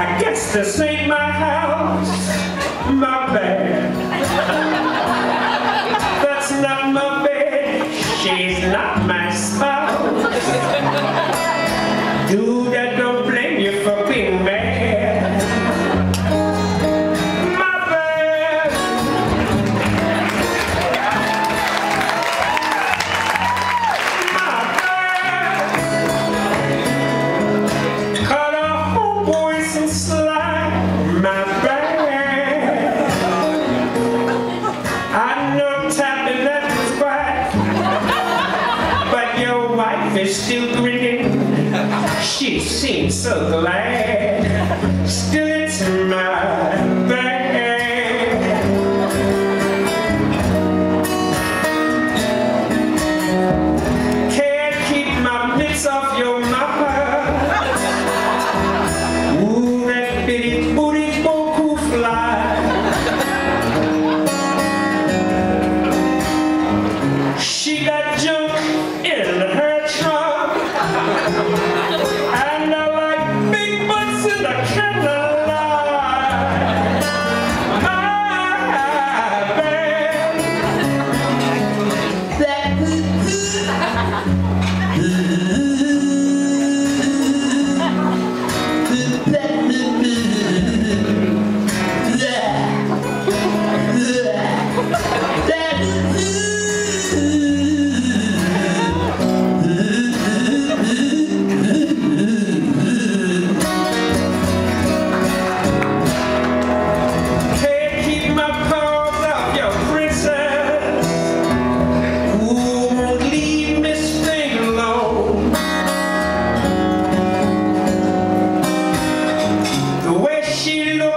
I guess this ain't my house, my bed. That's not my bed. She's not my spouse. My bad. I know quiet, but your wife is still grinning. She seems so glad. Still, it's my chilo.